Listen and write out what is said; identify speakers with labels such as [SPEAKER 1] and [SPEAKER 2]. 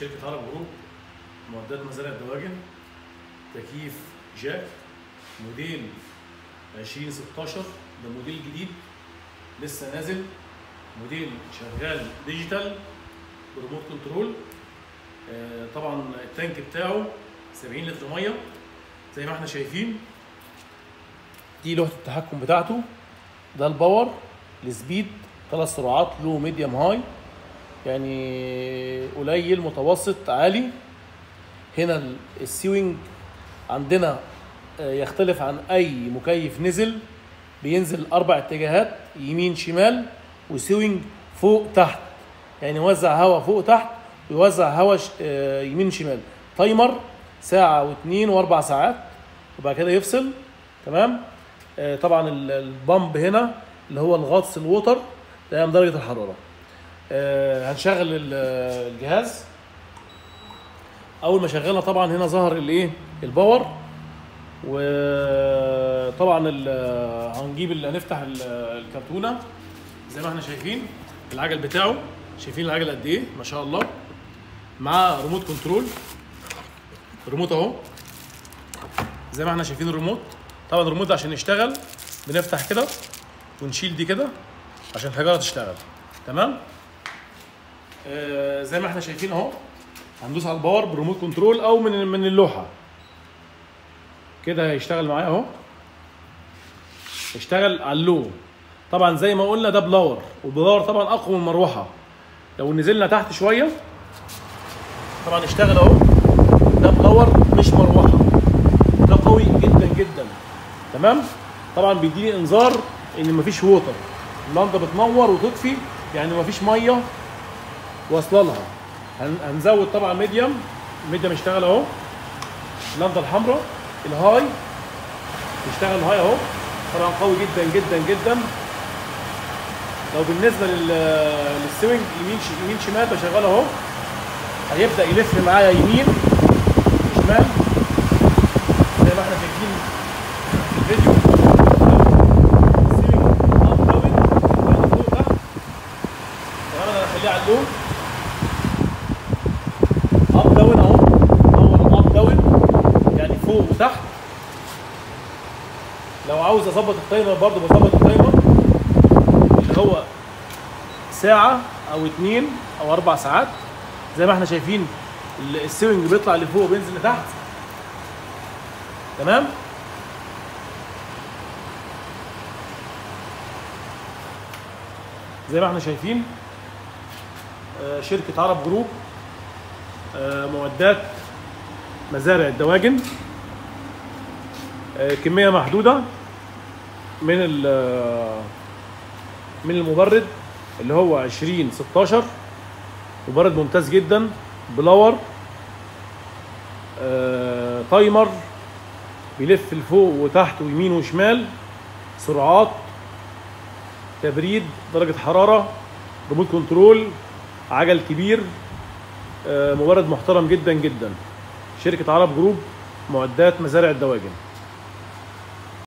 [SPEAKER 1] شركة عرب جروب معدات مزارع الدواجن تكييف جاك موديل 2016 ده موديل جديد لسه نازل موديل شغال digital ب remote control آه، طبعا ال tank بتاعه 70 لتر مية زي ما إحنا شايفين دي لوحة التحكم بتاعته ده ال power ال speed ثلاث سرعات low medium high يعني قليل متوسط عالي. هنا ال- ال swing عندنا آه، يختلف عن أي مكيف نزل. بينزل أربع اتجاهات يمين شمال و swing فوق تحت. يعني يوزع هواء فوق تحت ويوزع هواء آه، يمين شمال. timer ساعة واثنين وأربع ساعات وبعد كده يفصل. تمام؟ آه، طبعا ال- ال pump هنا اللي هو الغطس ال water ده درجة الحرارة. هنشغل ال- الجهاز. أول ما شغلنا طبعا هنا ظهر الإيه؟ ال power. وطبعا هنجيب هنفتح ال- الكرتونة زي ما إحنا شايفين العجل بتاعه. شايفين العجل قد إيه؟ ما شاء الله. معاه remote control. ريموت أهو. زي ما إحنا شايفين الريموت. طبعا الريموت عشان يشتغل بنفتح كده ونشيل دي كده عشان الحجارة تشتغل. تمام؟ آه زي ما إحنا شايفين اهو هندوس على ال power بال remote control أو من من اللوحة. كده هيشتغل معايا اهو. اشتغل على ال low. طبعا زي ما قلنا ده blower وال blower طبعا اقوى من المروحه لو نزلنا تحت شوية طبعا اشتغل اهو. ده blower مش مروحة. ده قوي جدا جدا. تمام؟ طبعا بيديني انذار ان مفيش water اللمبة بتنور وتطفي يعني مفيش مية واصلة لها. هن- هنزود طبعا medium medium يشتغل اهو. اللمبه الحمراء ال high يشتغل ال high اهو. طبعا قوي جدا جدا جدا. لو بالنسبة لل لل swing يمين يمين شمال بشغله اهو. هيبدأ يلف معايا يمين شمال. زي ما إحنا شايفين في الفيديو ال swing up down يعني فوق تحت تمام أنا هخليه على اللون up down اهو اول up down يعني فوق وتحت لو عاوز أظبط ال timer برضو بظبط التايمر. اللي هو ساعة أو اتنين أو أربع ساعات. زي ما إحنا شايفين ال- ال swing بيطلع لفوق وبينزل لتحت. تمام؟ زي ما إحنا شايفين آه، شركة عرب جروب آه، معدات مزارع الدواجن آه، كمية محدودة. من من المبرد اللي هو 20 16 مبرد ممتاز جدا. blower. آه، timer. بيلف لفوق وتحت ويمين وشمال. سرعات. تبريد. درجة حرارة. remote control عجل كبير. آه، مبرد محترم جدا جدا. شركة عرب جروب. معدات مزارع الدواجن.